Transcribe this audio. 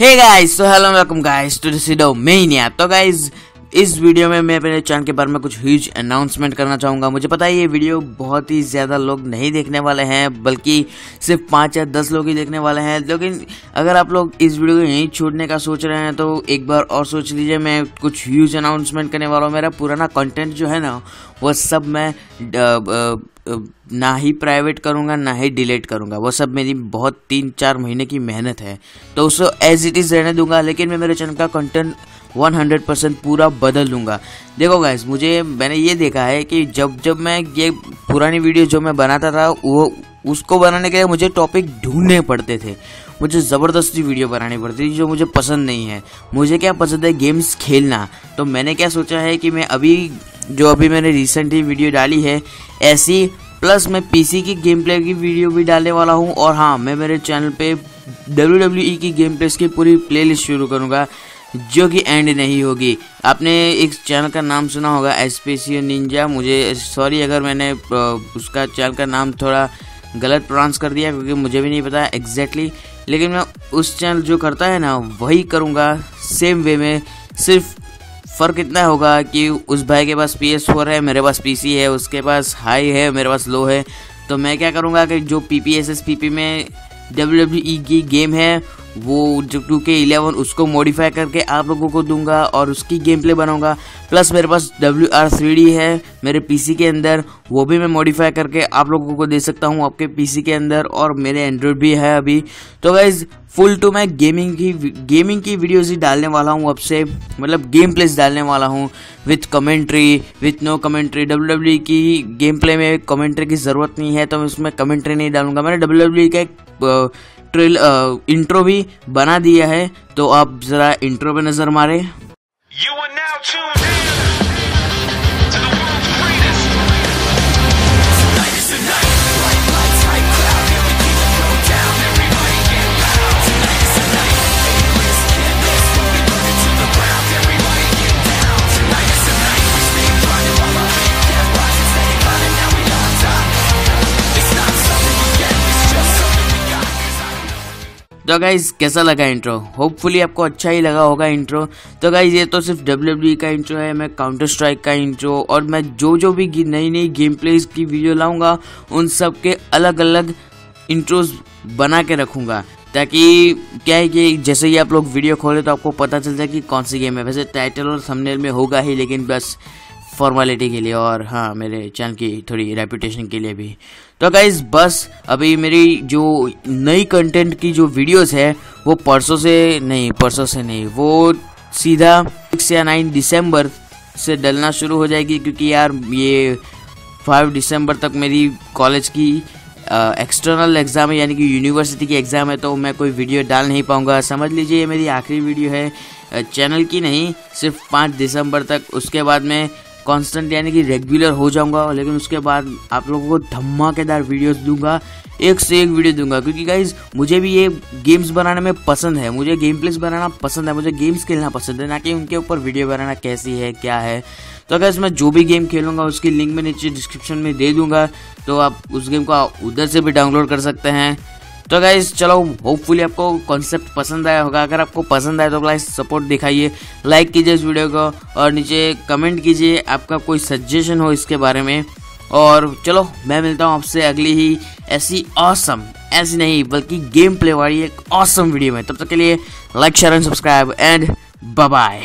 Hey guys, so hello and welcome guys to the Sido Mania. So guys, इस video में मैं अपने channel के बारे में कुछ ह्यूज अनाउंसमेंट करना चाहूँगा। मुझे पता है ये वीडियो बहुत ही ज़्यादा लोग नहीं देखने वाले हैं, बल्कि सिर्फ़ पाँच या दस लोग ही देखने वाले हैं। लेकिन अगर आप लोग इस वीडियो को यहीं छोड़ने का सोच रहे हैं तो एक बार और सोच लीजिए, मैं कुछ ह्यूज अनाउंसमेंट करने वाला हूँ। मेरा पुराना कंटेंट जो है ना, वो सब मैं ना ही प्राइवेट करूँगा, ना ही डिलीट करूँगा। वो सब मेरी बहुत तीन चार महीने की मेहनत है। तो उसको एज इट इज़ रहने दूँगा, लेकिन मैं मेरे चैनल का कंटेंट 100 परसेंट पूरा बदल लूँगा देखो गैस मुझे, मैंने ये देखा है कि जब जब मैं ये पुरानी वीडियो जो मैं बनाता था, वो, उसको बनाने के लिए मुझे टॉपिक ढूँढने पड़ते थे। मुझे ज़बरदस्ती वीडियो बनानी पड़ती थी जो मुझे पसंद नहीं है। मुझे क्या पसंद है गेम्स खेलना। तो मैंने क्या सोचा है कि मैं अभी, जो अभी मैंने रिसेंटली वीडियो डाली है, ऐसी प्लस मैं पीसी की गेम प्ले की वीडियो भी डालने वाला हूँ। और हाँ मैं मेरे चैनल पे डब्ल्यू e की गेम प्लेस की पूरी प्लेलिस्ट शुरू करूँगा। जो कि एंड नहीं होगी। आपने एक चैनल का नाम सुना होगा एसपीसी निंजा मुझे सॉरी अगर मैंने उसका चैनल का नाम थोड़ा गलत प्रोनाउंस कर दिया, क्योंकि मुझे भी नहीं पता एग्जैक्टली लेकिन मैं उस चैनल जो करता है ना, वही करूँगा सेम वे में। सिर्फ़ फ़र्क इतना होगा कि उस भाई के पास पी एस फोर है, मेरे पास पी सी है, उसके पास हाई है, मेरे पास लो है। तो मैं क्या करूँगा कि जो P P S S P P में डब्ल्यू डब्ल्यू ई की गेम है वो जो टू के इलेवन, उसको मॉडिफाई करके आप लोगों को दूँगा और उसकी गेम प्ले बनाऊँगा। प्लस मेरे पास डब्ल्यू आर थ्री डी है मेरे पीसी के अंदर, वो भी मैं मॉडिफाई करके आप लोगों को दे सकता हूँ आपके पीसी के अंदर और मेरे एंड्रॉयड भी है अभी। तो गाइज़ फुल टू मैं गेमिंग की गेमिंग की वीडियोज़ ही डालने वाला हूँ अब से। मतलब गेम प्लेस डालने वाला हूँ। With commentary with no commentary W W की गेम प्ले में कमेंट्री की ज़रूरत नहीं है तो मैं उसमें कमेंट्री नहीं डालूँगा। मैंने डब्ल्यू डब्ल्यू e का एक ट्रेल इंट्रो भी बना दिया है तो आप ज़रा इंट्रो पे नज़र मारे। तो गाइज़ कैसा लगा इंट्रो होपफुली आपको अच्छा ही लगा होगा इंट्रो तो गाइज़ ये तो सिर्फ़ डब्ल्यू e का इंट्रो है, मैं काउंटर स्ट्राइक का इंट्रो और मैं जो जो भी नई नई गेम प्लेस की वीडियो लाऊँगा, उन सब के अलग अलग इंट्रोज बना के रखूँगा। ताकि क्या है कि जैसे ही आप लोग वीडियो खोले तो आपको पता चल जाए कि कौन सी गेम है। वैसे टाइटल और थंबनेल में होगा ही, लेकिन बस फॉर्मेलिटी के लिए और हाँ मेरे चैनल की थोड़ी रेपुटेशन के लिए भी। तो गाइज़ बस अभी मेरी जो नई कंटेंट की जो वीडियोस है, वो परसों से नहीं, परसों से नहीं, वो सीधा सिक्स या नाइन दिसंबर से डलना शुरू हो जाएगी क्योंकि यार ये फाइव दिसंबर तक मेरी कॉलेज की एक्सटर्नल एग्ज़ाम है, यानी कि यूनिवर्सिटी की एग्ज़ाम है तो मैं कोई वीडियो डाल नहीं पाऊँगा। समझ लीजिए, ये मेरी आखिरी वीडियो है चैनल की नहीं, सिर्फ़ पाँच दिसंबर तक। उसके बाद में कांस्टेंट यानी कि रेगुलर हो जाऊँगा, लेकिन उसके बाद आप लोगों को धमाकेदार वीडियोस दूँगा, एक से एक वीडियो दूँगा। क्योंकि गाइज़ मुझे भी ये गेम्स बनाने में पसंद है, मुझे गेम प्लेस बनाना पसंद है, मुझे गेम्स खेलना पसंद है, ना कि उनके ऊपर वीडियो बनाना कैसी है, क्या है। तो अगर मैं जो भी गेम खेलूँगा, उसकी लिंक मैं नीचे डिस्क्रिप्शन में दे दूँगा तो आप उस गेम को उधर से भी डाउनलोड कर सकते हैं। तो गाइज़ चलो होपफुली आपको कॉन्सेप्ट पसंद आया होगा। अगर आपको पसंद आया तो गाइज़ सपोर्ट दिखाइए लाइक कीजिए इस वीडियो को और नीचे कमेंट कीजिए आपका कोई सजेशन हो इसके बारे में। और चलो, मैं मिलता हूँ आपसे अगली ही ऐसी ऑसम ऐसी नहीं, बल्कि गेम प्ले वाली एक ऑसम वीडियो में। तब तक के लिए like share and subscribe and bye